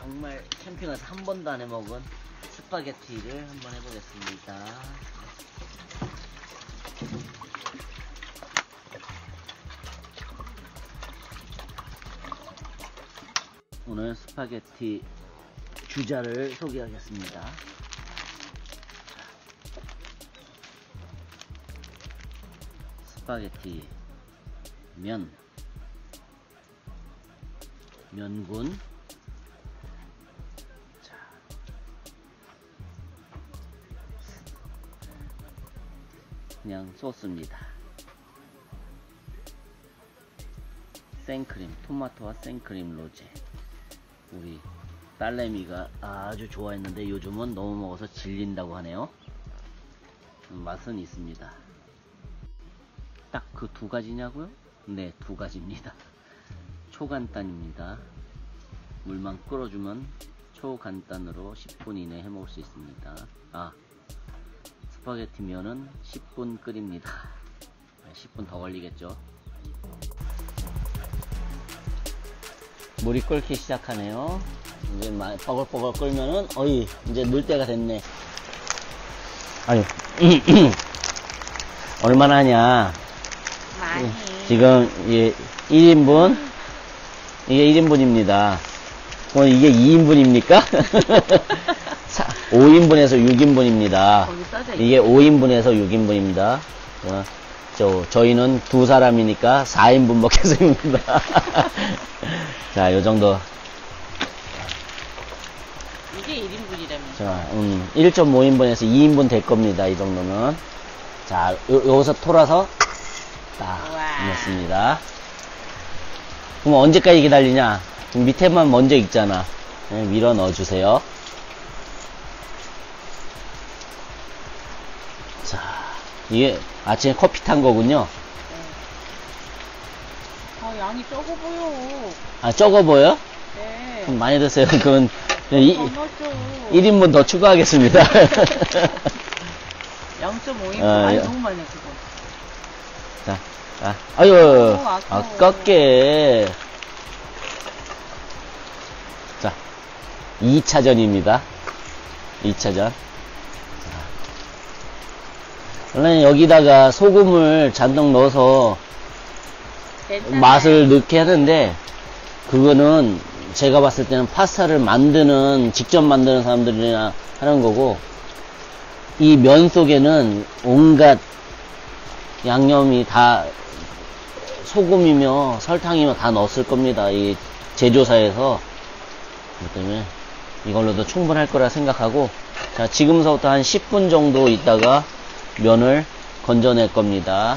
한 번도 안 해먹은 스파게티를 한번 해보겠습니다. 오늘 스파게티 주자를 소개하겠습니다. 스파게티 면 면군 그냥 소스입니다. 생크림 토마토와 생크림 로제 우리 딸내미가 아주 좋아했는데 요즘은 너무 먹어서 질린다고 하네요. 음, 맛은 있습니다. 딱 그 두 가지냐고요? 네, 두 가지입니다. 초간단입니다. 물만 끓여주면 초간단으로 10분 이내 해먹을 수 있습니다. 아, 스파게티 면은 10분 끓입니다. 10분 더 걸리겠죠. 물이 끓기 시작하네요. 이제 막 버글버글 끓면은 어이 이제 넣을 때가 됐네. 아니 얼마나 하냐? 많이. 지금 이게 1인분 이게 1인분입니다. 뭐 이게 2인분입니까? 5인분에서 6인분입니다. 이게 5인분에서 6인분입니다. 어, 저, 저희는 두 사람이니까 4인분 먹겠습니다. 자, 요 정도. 이게 1인분이라면. 자, 음, 1.5인분에서 2인분 될 겁니다. 이 정도면. 자, 요, 여기서 털어서 딱. 넣습니다. 그럼 언제까지 기다리냐? 밑에만 먼저 익잖아. 네, 밀어 넣어주세요. 이게 아침에 커피 탄 거군요. 아, 양이 적어 보여. 아, 적어 보여? 네. 그럼 많이 드세요. 그건 이, 더 넣었죠. 1인분 더 추가하겠습니다. 0.5인분. 아, 아니, 야. 너무 많이 했어. 자, 아, 아유, 어, 아까워. 아깝게. 자, 2차전입니다. 2차전. 원래 여기다가 소금을 잔뜩 넣어서 괜찮아요. 맛을 넣게 하는데, 그거는 제가 봤을 때는 파스타를 만드는, 직접 만드는 사람들이나 하는 거고, 이 면 속에는 온갖 양념이 다 소금이며 설탕이며 다 넣었을 겁니다. 이 제조사에서. 그렇기 때문에 이걸로도 충분할 거라 생각하고, 자, 지금서부터 한 10분 정도 있다가 면을 건져낼 겁니다.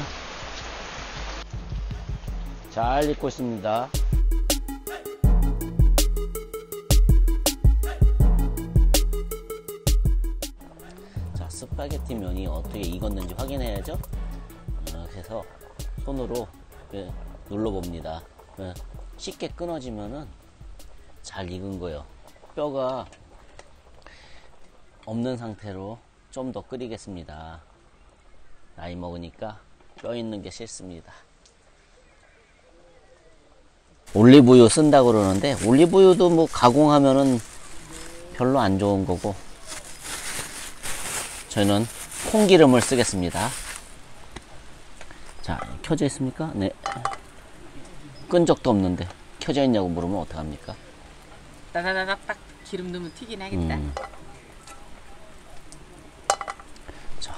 잘 익고 있습니다. 자, 스파게티 면이 어떻게 익었는지 확인해야죠. 어, 그래서 손으로 이렇게 눌러봅니다. 예, 쉽게 끊어지면은 잘 익은 거예요. 뼈가 없는 상태로 좀 더 끓이겠습니다. 나이 먹으니까 뼈 있는 게 싫습니다. 올리브유 쓴다고 그러는데 올리브유도 뭐 가공하면은 별로 안 좋은 거고 저는 콩기름을 쓰겠습니다. 자, 켜져 있습니까? 네. 끈 적도 없는데 켜져 있냐고 물으면 어떡합니까? 따다다닥 딱 기름 넣으면 튀긴 하겠다. 음. 자,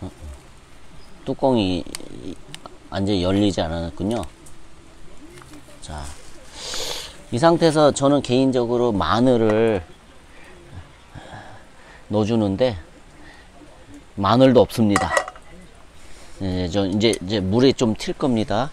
어, 뚜껑이 이- 완전히 열리지 않았군요. 자, 이 상태에서 저는 개인적으로 마늘을 넣어주는데 마늘도 없습니다. 네, 저 이제 이제 물에 좀 튈 겁니다.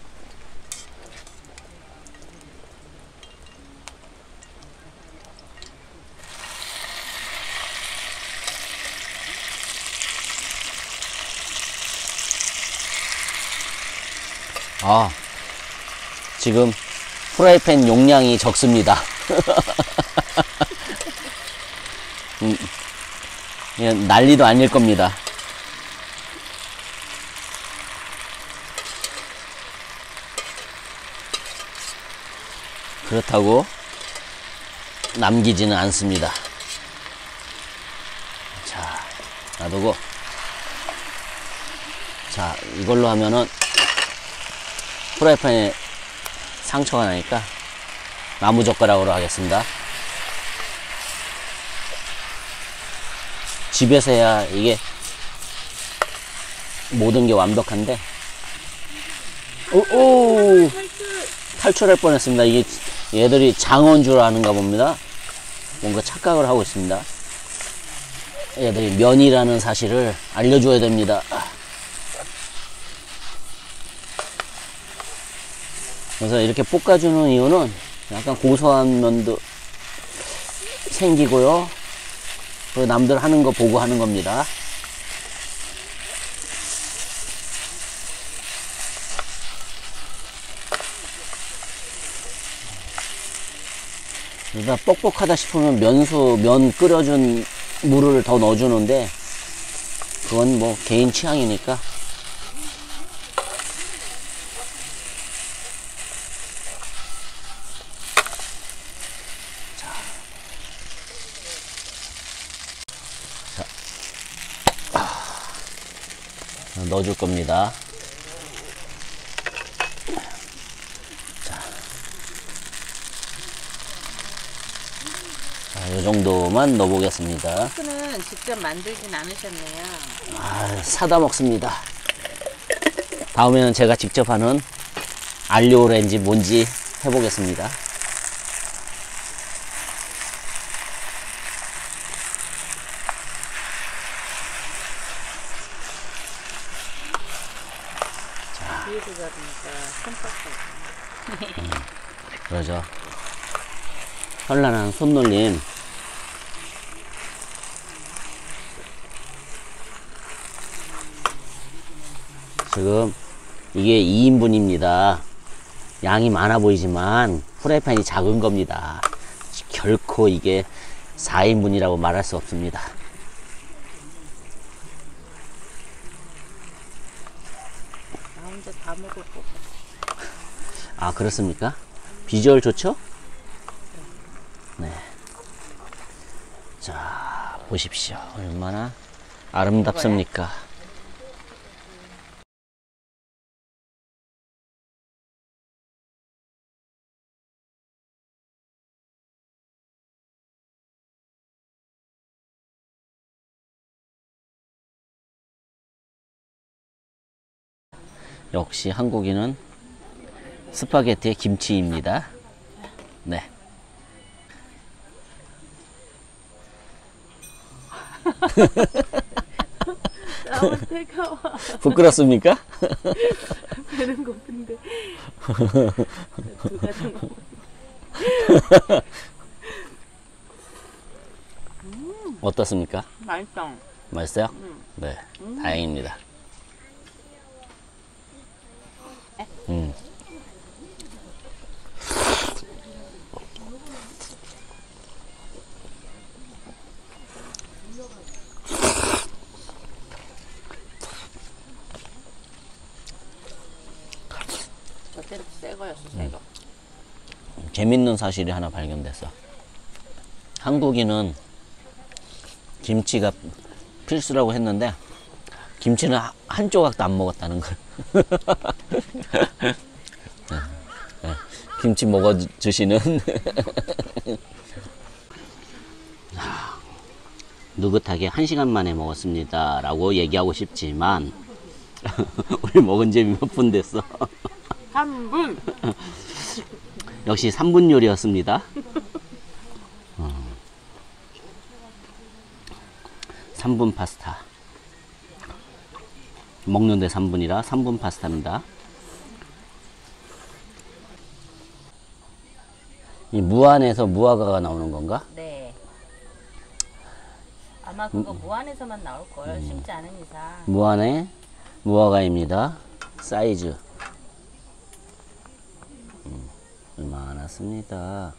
아, 지금 프라이팬 용량이 적습니다. 음, 난리도 아닐 겁니다. 그렇다고 남기지는 않습니다. 자, 놔두고. 자, 이걸로 하면은 프라이팬에 상처가 나니까 나무 젓가락으로 하겠습니다. 집에서 해야 이게 모든 게 완벽한데. 오, 오! 탈출할 뻔했습니다. 이게 얘들이 줄 아는가 봅니다. 뭔가 착각을 하고 있습니다. 얘들이 면이라는 사실을 알려줘야 됩니다. 그래서 이렇게 볶아주는 이유는 약간 고소한 면도 생기고요. 그리고 남들 하는 거 보고 하는 겁니다. 그러다 뻑뻑하다 싶으면 면수, 면 끓여준 물을 더 넣어주는데, 그건 뭐 개인 취향이니까. 넣어줄 겁니다. 자, 이 정도만 넣어보겠습니다. 소스는 직접 만들진 않으셨네요. 아, 사다 먹습니다. 다음에는 제가 직접 하는 알리오 오렌지 뭔지 해보겠습니다. 뒤에서 그러죠. 현란한 손놀림. 지금 이게 2인분입니다. 양이 많아 보이지만 프라이팬이 작은 겁니다. 결코 이게 4인분이라고 말할 수 없습니다. 나 혼자 다 먹을 것 같아. 아, 그렇습니까? 비주얼 좋죠? 네. 자, 보십시오. 얼마나 아름답습니까? 역시 한국인은 스파게티에 김치입니다. 네. 부끄럽습니까? 배는 고픈데. 어떻습니까? 맛있어. 맛있어요? 음. 네. 다행입니다. 음. 저때는 새 거였어, 새 거. 재밌는 사실이 하나 발견됐어. 한국인은 김치가 필수라고 했는데 김치는 하- 한 조각도 안 먹었다는 걸. 네, 네. 김치 먹어 주시는 느긋하게 한 시간 만에 먹었습니다 라고 얘기하고 싶지만 우리 먹은 지 몇 분 됐어. 한 분! 역시 3분 요리였습니다. 어. 3분 파스타. 먹는데 3분이라 3분 파스타입니다. 이 무안에서 무화과가 나오는 건가? 네. 아마 그거 무안에서만 나올 걸 심지 않은 이상. 무안의 무화과입니다. 사이즈. 음, 많았습니다.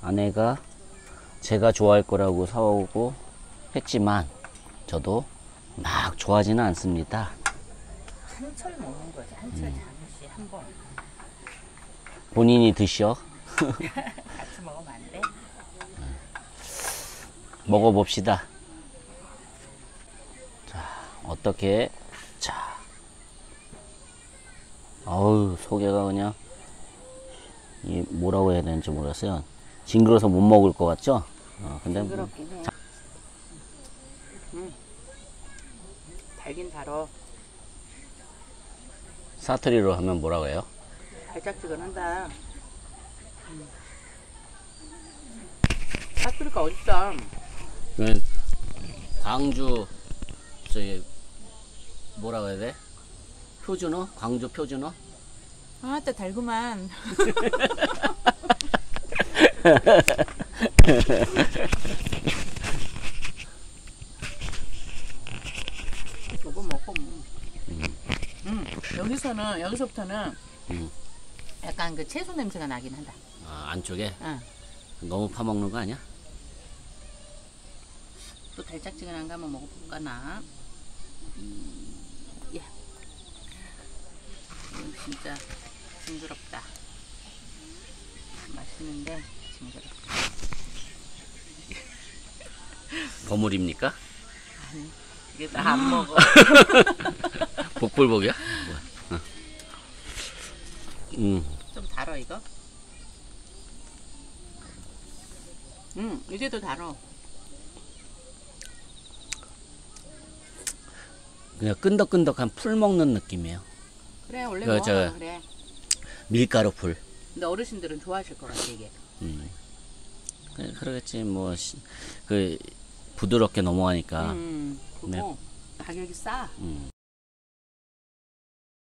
아내가 제가 좋아할 거라고 사오고 했지만 저도 막 좋아하지는 않습니다. 한철 먹는 거지. 한철 잠시 한 번. 본인이 드셔. 같이 먹으면 안 돼? 먹어봅시다. 자, 어떻게, 자. 어우, 소개가 그냥, 이 뭐라고 해야 되는지 모르겠어요. 징그러서 못 먹을 것 같죠? 어, 근데 뭐- 징그럽긴 해. 음. 달긴 달어. 사투리로 하면 뭐라고 해요? 달짝지근한다. 음. 사투리가 어딨어? 그 광주 저기 뭐라고 해야 돼? 표준어? 광주 표준어? 아, 또 달구만. 먹어 먹어. 뭐. 음, 여기서는 여기서부터는 음. 약간 그 채소 냄새가 나긴 한다. 아, 안쪽에 응. 너무 파먹는 거 아니야? 또 달짝지근한 거 한번 먹어볼까 나. 음, 예. 이건 진짜 징그럽다. 맛있는데 징그럽다. 버물입니까? 이게 나안 먹어. 복불복이야? 뭐야? 어. 음, 좀 달어 이거. 음, 이것도 달어. 그냥 끈덕끈덕한 풀 먹는 느낌이에요. 그래 원래 그, 먹어 저- 그래. 밀가루 풀. 근데 어르신들은 좋아하실 것 같아 이게. 음. 그래, 그러겠지 뭐 그 부드럽게 넘어가니까. 음, 그리고 가격이 싸. 음.